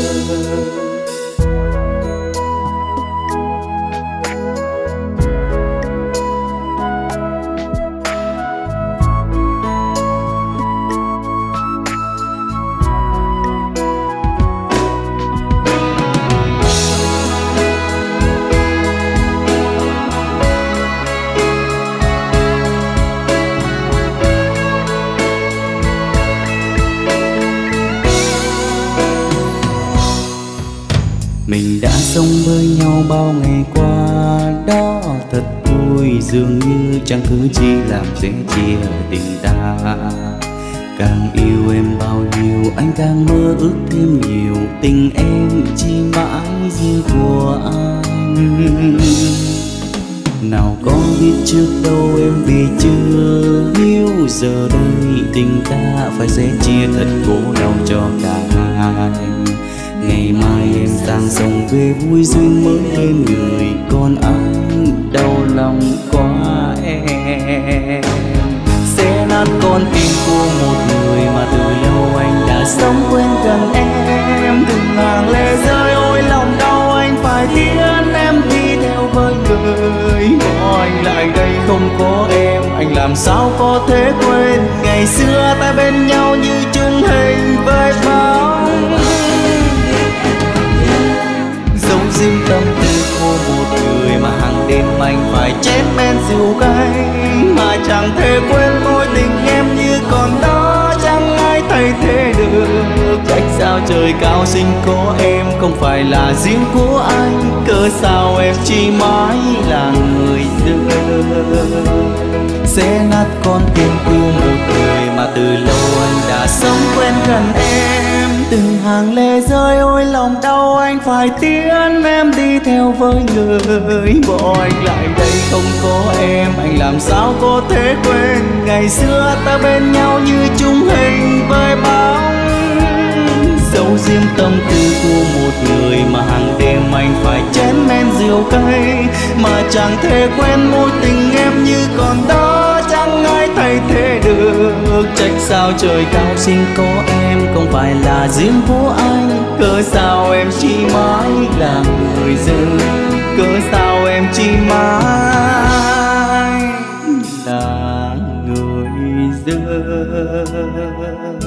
bao ngày qua đó thật vui, dường như chẳng cứ chi làm dễ chia tình ta. Càng yêu em bao nhiêu, anh càng mơ ước thêm nhiều tình em chi mãi riêng của anh. Nào có biết trước đâu em vì chưa yêu giờ đây tình ta phải sẽ chia thật khổ đau cho cả hai. Ngày mai sang sông về vui duyên mới lên người còn anh đau lòng quá em. Sẽ nát con tim của một người mà từ lâu anh đã sống quên gần em. Từng hàng lệ rơi ôi lòng đau anh phải tiến em đi theo với người. Có anh lại đây không có em. Anh làm sao có thể quên? Ngày xưa ta bên nhau như chung hình với bao chén men rượu cay, mà chẳng thể quên mối tình em như còn đó. Chẳng ai thay thế được, trách sao trời cao sinh có em không phải là riêng của anh. Cớ sao em chỉ mãi là người dưng sẽ nát con tim của một người mà từ lâu anh đã sống quen gần em. Từng hàng lệ rơi ôi lòng đau, anh phải tiến em đi theo với người bỏ anh lại đây không có em, anh làm sao có thể quên? Ngày xưa ta bên nhau như chung hình với bóng. Dấu riêng tâm tư của một người mà hàng đêm anh phải chén men rượu cay. Mà chẳng thể quên mối tình em như còn đó, chẳng ai thay thế được. Trách sao trời cao sinh có em, không phải là riêng của anh. Cớ sao em chỉ mãi là người dưng cớ sao em chỉ mãi là người dưng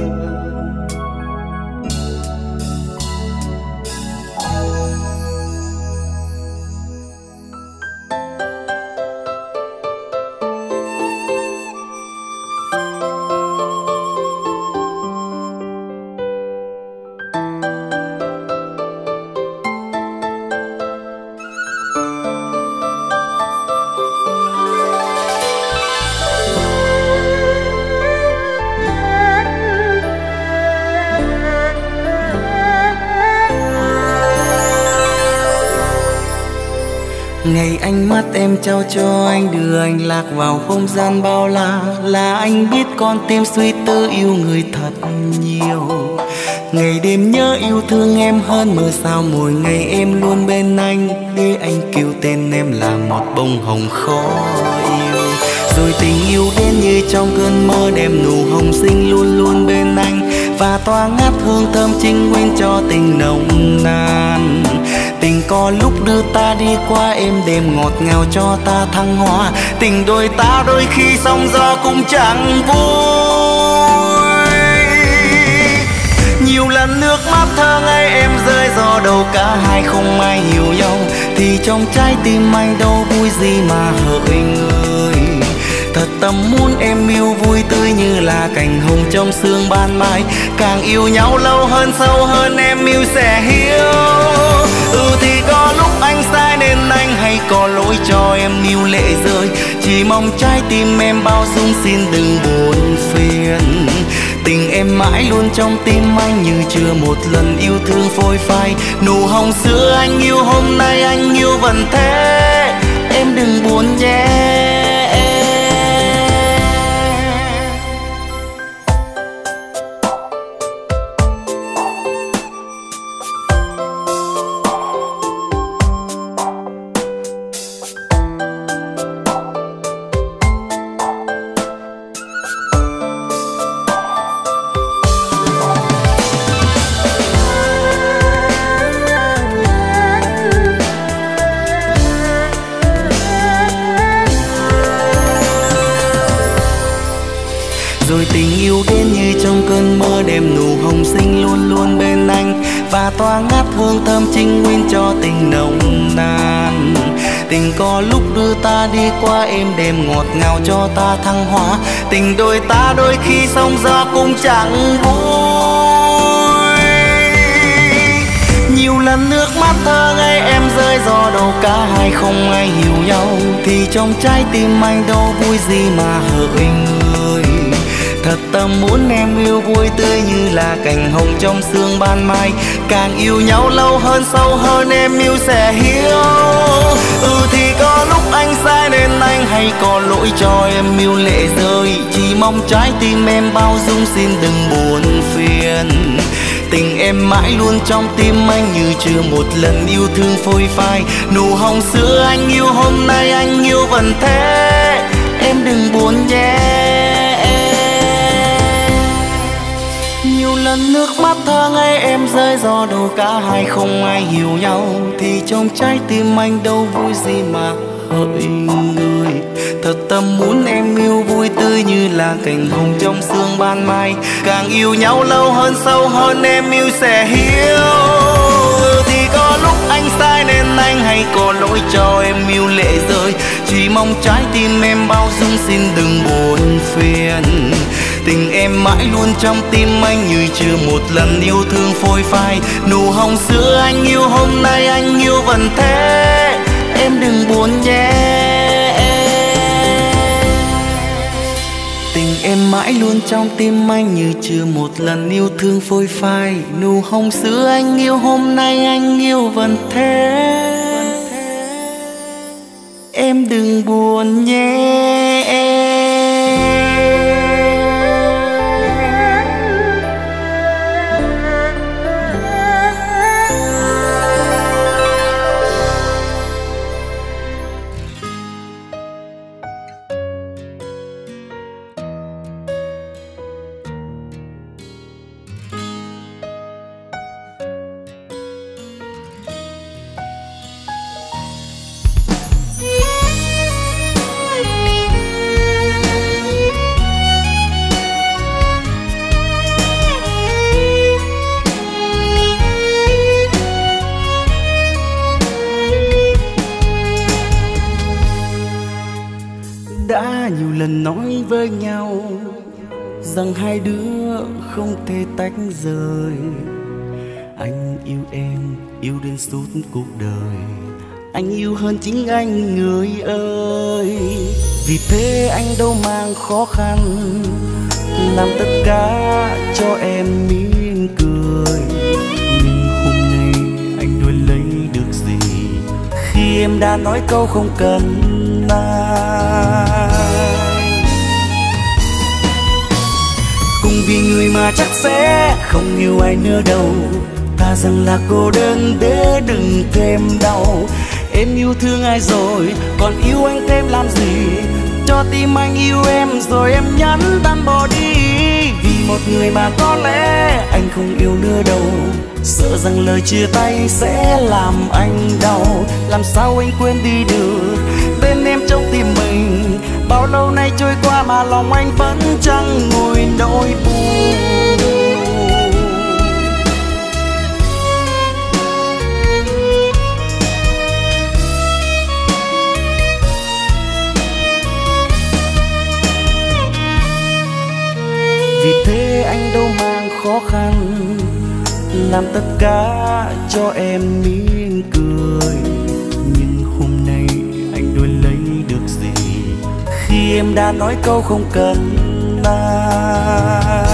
Ngày mắt em trao cho anh đưa anh lạc vào không gian bao la. Là anh biết con tim suy tư yêu người thật nhiều. Ngày đêm nhớ yêu thương em hơn mưa sao, mỗi ngày em luôn bên anh. Để anh kêu tên em là một bông hồng khó yêu. Rồi tình yêu đến như trong cơn mơ đem nụ hồng xinh luôn luôn bên anh. Và tỏa ngát hương thơm trinh nguyên cho tình nồng nàn có lúc đưa ta đi qua êm đềm ngọt ngào cho ta thăng hoa. Tình đôi ta đôi khi sóng gió cũng chẳng vui. Nhiều lần nước mắt thơ ngây em rơi do đầu cả hai không ai hiểu nhau. Thì trong trái tim anh đâu vui gì mà hỡi người. Thật tâm muốn em yêu vui tươi như là cành hồng trong sương ban mai. Càng yêu nhau lâu hơn, sâu hơn em yêu sẽ hiểu Có hay có lỗi cho em yêu lệ rơi. Chỉ chỉ mong trái tim em bao dung xin đừng buồn phiền. Tình em mãi luôn trong tim anh như chưa một lần yêu thương phôi phai. Nụ hồng xưa anh yêu, hôm nay anh yêu vẫn thế. Em đừng buồn nhé. Chẳng vui. Nhiều lần nước mắt thơ ngây em rơi, do đâu cả hai không ai hiểu nhau. Thì trong trái tim anh đâu vui gì mà hỡi người thật tâm muốn em yêu vui tươi như là cành hồng trong sương ban mai. Càng yêu nhau lâu hơn, sâu hơn em yêu sẽ hiểu. Ừ thì có lúc anh sai nên anh hay có lỗi cho em yêu lệ rơi. Chỉ mong trái tim em bao dung, xin đừng buồn phiền. Tình em mãi luôn trong tim anh như chưa một lần yêu thương phôi phai. Nụ hồng xưa anh yêu, hôm nay anh yêu vẫn thế. Em đừng buồn nhé. Lần nước mắt thơ ngây em rơi do đâu cả hai không ai hiểu nhau. Thì trong trái tim anh đâu vui gì mà hỡi người. Thật tâm muốn em yêu vui tươi như là cành hồng trong sương ban mai. Càng yêu nhau lâu hơn, sâu hơn em yêu sẽ hiểu. Thì có lúc anh sai nên anh hay có lỗi cho em yêu lệ rơi. Chỉ mong trái tim em bao dung, xin đừng buồn phiền tình em mãi luôn trong tim anh như chưa một lần yêu thương phôi phai. Nụ hồng xưa anh yêu, hôm nay anh yêu vẫn thế. Em đừng buồn nhé. Tình em mãi luôn trong tim anh như chưa một lần yêu thương phôi phai. Nụ hồng xưa anh yêu, hôm nay anh yêu vẫn thế. Em đừng buồn nhé. em rời. Anh yêu em, yêu đến suốt cuộc đời. Anh yêu hơn chính anh, người ơi. Vì thế anh đâu mang khó khăn, làm tất cả cho em mỉm cười. Nhưng hôm nay anh đôi lấy được gì? Khi em đã nói câu không cần ai. Cùng vì người mà chắc sẽ không yêu ai nữa đâu. Ta rằng là cô đơn để đừng thêm đau. Em yêu thương ai rồi, còn yêu anh thêm làm gì? Cho tim anh yêu em rồi em nhắn tan bỏ đi. Vì một người mà có lẽ anh không yêu nữa đâu. Sợ rằng lời chia tay sẽ làm anh đau. Làm sao anh quên đi được tên em trong tim mình? Bao lâu nay trôi qua mà lòng anh vẫn chẳng ngồi nỗi buồn? Vì thế anh đâu mang khó khăn, làm tất cả cho em mỉm cười. Nhưng hôm nay anh đôi lấy được gì, khi em đã nói câu không cần ai.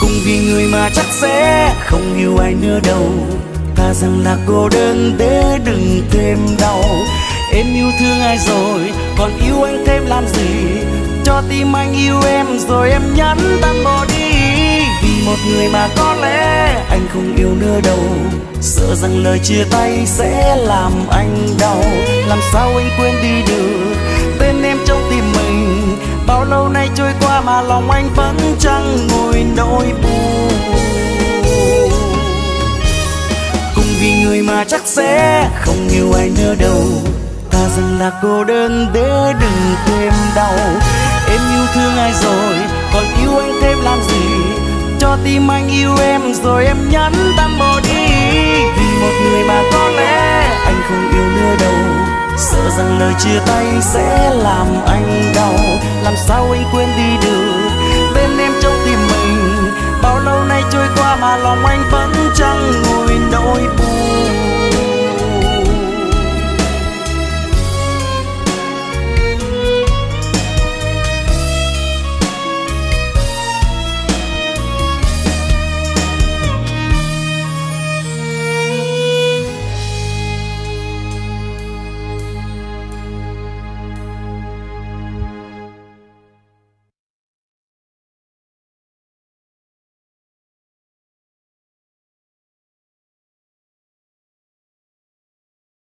Cùng vì người mà chắc sẽ không yêu ai nữa đâu, ta rằng là cô đơn để đừng thêm đau. Em yêu thương ai rồi còn yêu anh thêm làm gì? Cho tim anh yêu em rồi em nhắn tan bỏ đi. Vì một người mà có lẽ anh không yêu nữa đâu. Sợ rằng lời chia tay sẽ làm anh đau. Làm sao anh quên đi được tên em trong tim mình? Bao lâu nay trôi qua mà lòng anh vẫn chẳng ngồi nỗi buồn. Cùng vì người mà chắc sẽ không yêu ai nữa đâu thà rằng là cô đơn để đừng thêm đau. Em yêu thương ai rồi, còn yêu anh thêm làm gì? Cho tim anh yêu em rồi em nhắn tâm bỏ đi. Vì một người mà có lẽ anh không yêu nữa đâu. Sợ rằng lời chia tay sẽ làm anh đau. Làm sao anh quên đi được bên em trong tim mình? Bao lâu nay trôi qua mà lòng anh vẫn chẳng nguôi nỗi buồn.